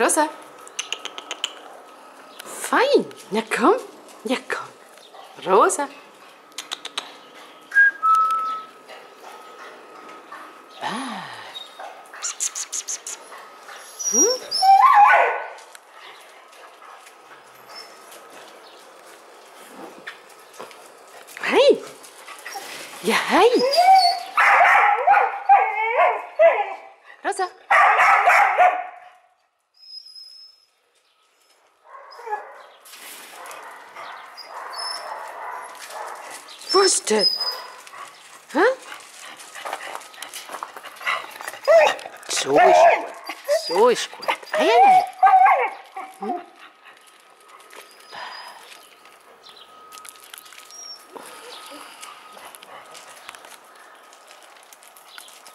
Rosa. Fein. Ja, komm. Ja, komm. Rosa. Ah. Hm? Hey. Ja, hey. Rosa. Костя! А? Слышь, слышь, а я не...